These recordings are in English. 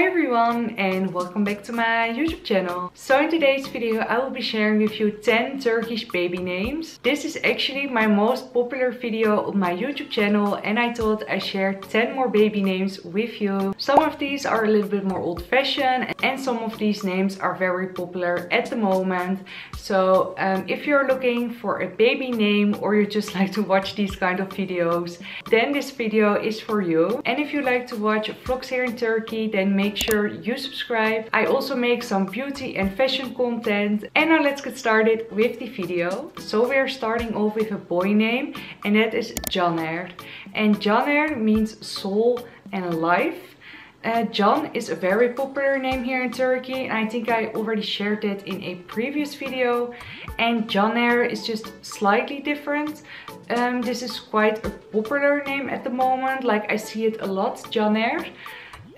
Hi everyone and welcome back to my YouTube channel. So in today's video I will be sharing with you 10 Turkish baby names. This is actually my most popular video on my YouTube channel and I thought I share 10 more baby names with you. Some of these are a little bit more old-fashioned and some of these names are very popular at the moment. So um, if you're looking for a baby name or you just like to watch these kind of videos then this video is for you. And if you like to watch vlogs here in Turkey then make sure you subscribe. I also make some beauty and fashion content. And now let's get started with the video. So we're starting off with a boy name and that is Caner. And Caner means soul and life. Uh, Can is a very popular name here in Turkey and I think I already shared it in a previous video and Caner is just slightly different. Um, this is quite a popular name at the moment, like I see it a lot, Caner.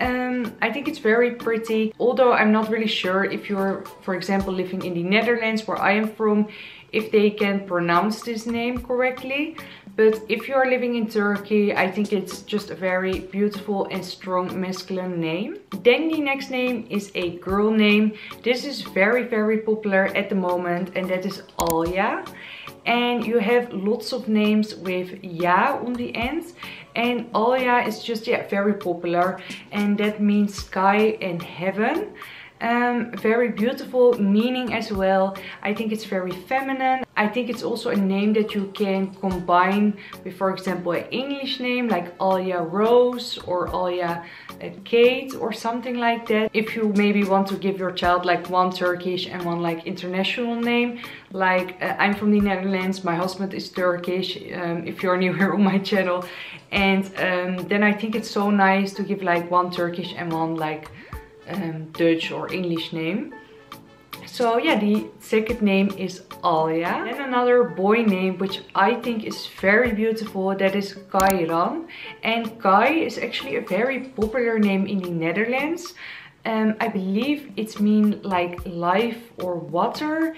Um, I think it's very pretty, although I'm not really sure if you're, for example, living in the Netherlands where I am from, if they can pronounce this name correctly. But if you're living in Turkey, I think it's just a very beautiful and strong masculine name. Then the next name is a girl name. This is very, very popular at the moment and that is Alya. And you have lots of names with ya on the end and Alya is just yeah very popular. And that means sky and heaven um, very beautiful meaning as well. I think it's very feminine. I think it's also a name that you can combine with, for example, an English name like Alya Rose or Alya uh, Kate or something like that. If you maybe want to give your child like one Turkish and one like international name, like uh, I'm from the Netherlands, my husband is Turkish, um, if you're new here on my channel. And um, then I think it's so nice to give like one Turkish and one like um, Dutch or English name. So yeah, the second name is Alya. And another boy name which I think is very beautiful, that is Kairan. And Kai is actually a very popular name in the Netherlands. Um, I believe it means like life or water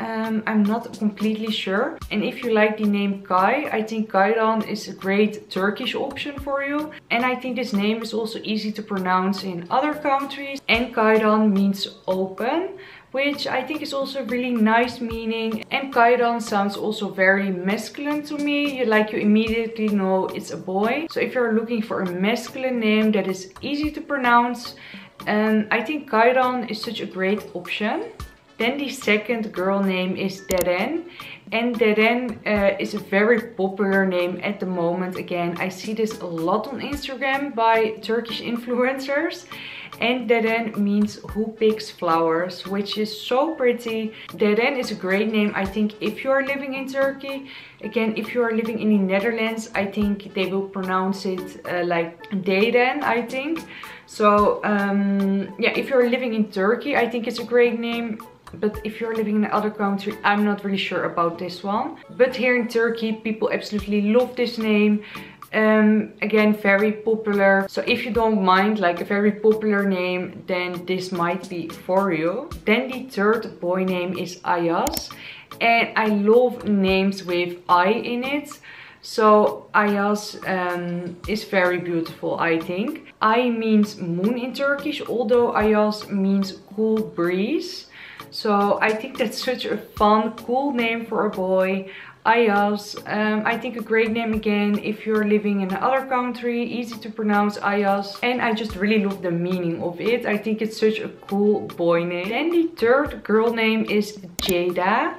um, I'm not completely sure. And if you like the name Kai, I think Kairan is a great Turkish option for you. And I think this name is also easy to pronounce in other countries. And Kairan means open which I think is also a really nice meaning. And Kairan sounds also very masculine to me. You like you immediately know it's a boy. So if you're looking for a masculine name that is easy to pronounce, um, I think Kairan is such a great option. Then the second girl name is Deren. And Deren uh, is a very popular name at the moment. Again, I see this a lot on Instagram by Turkish influencers. And Deren means who picks flowers, which is so pretty. Deren is a great name, I think, if you are living in Turkey. Again, if you are living in the Netherlands, I think they will pronounce it uh, like Deren, I think. So, um, yeah, if you're living in Turkey, I think it's a great name but if you're living in another country i'm not really sure about this one. But here in turkey people absolutely love this name. Um, again very popular. So if you don't mind like a very popular name then this might be for you. Then the third boy name is ayaz. And i love names with i in it so Ayaz um, is very beautiful, I think. Ay means moon in Turkish, although Ayaz means cool breeze. So I think that's such a fun, cool name for a boy. Ayaz, um, I think a great name again if you're living in another country, easy to pronounce Ayaz. And I just really love the meaning of it. I think it's such a cool boy name. Then the third girl name is Ceyda.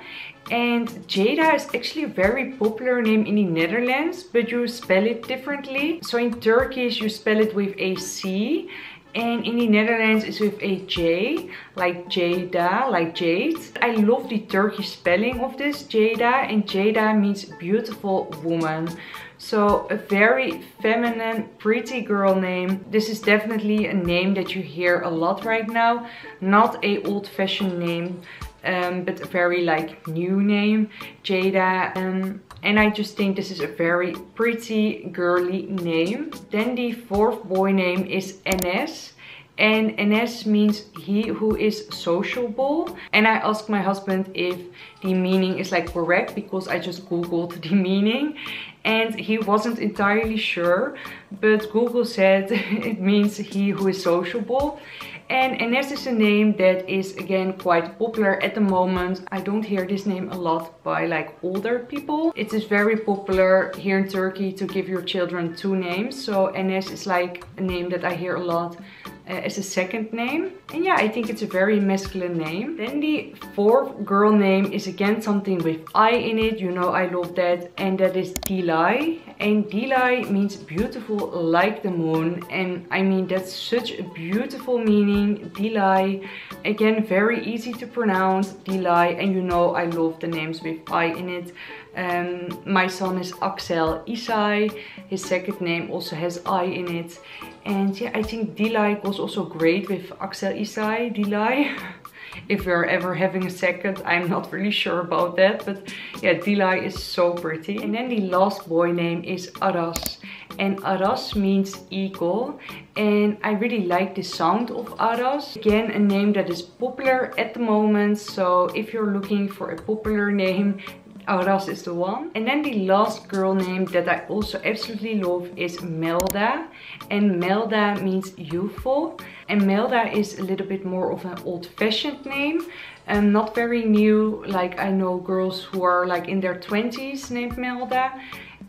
And Jada is actually a very popular name in the Netherlands, but you spell it differently. So in Turkish you spell it with a C and in the Netherlands it's with a J, like Jada, like Jade. I love the Turkish spelling of this, Ceyda, and Ceyda means beautiful woman. So a very feminine, pretty girl name. This is definitely a name that you hear a lot right now. Not a old-fashioned name, um, but a very like new name, Ceyda. Um, and I just think this is a very pretty girly name. Then the fourth boy name is Enes. And Enes means he who is sociable. And I asked my husband if the meaning is like correct because I just googled the meaning. and he wasn't entirely sure but Google said it means he who is sociable and Enes is a name that is again quite popular at the moment. I don't hear this name a lot by like older people. It is very popular here in Turkey to give your children two names. So Enes is like a name that I hear a lot uh, as a second name. And yeah, I think it's a very masculine name. Then the fourth girl name is again something with I in it. You know I love that. And that is Dilay. And Dilay means beautiful like the moon. And I mean, that's such a beautiful meaning. Dilay. Again, very easy to pronounce. Dilay. And you know I love the names with I in it. Um, my son is Aksel Isai. His second name also has I in it. And yeah, I think Dilay was also great with Aksel Isai, Dilay. if we're ever having a second, I'm not really sure about that. But yeah, Dilay is so pretty. And then the last boy name is Aras. And Aras means eagle. And I really like the sound of Aras. Again, a name that is popular at the moment. So if you're looking for a popular name, Aras is the one. And then the last girl name that I also absolutely love is Melda. And Melda means youthful. And Melda is a little bit more of an old-fashioned name. And not very new, like I know girls who are like in their 20s named Melda.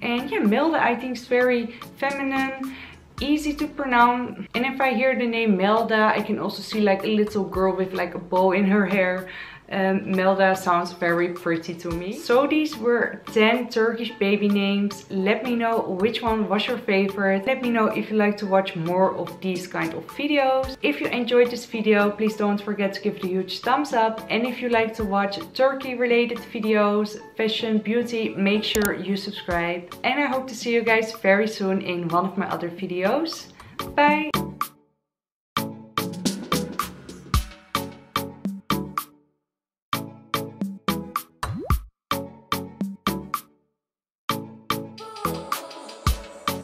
And yeah, Melda I think is very feminine easy to pronounce and if I hear the name Melda I can also see like a little girl with like a bow in her hair um, Melda sounds very pretty to me. So these were 10 Turkish baby names. Let me know which one was your favorite. Let me know if you like to watch more of these kind of videos. If you enjoyed this video, please don't forget to give it a huge thumbs up. And if you like to watch Turkey related videos, fashion, beauty, make sure you subscribe. And I hope to see you guys very soon in one of my other videos. Bye!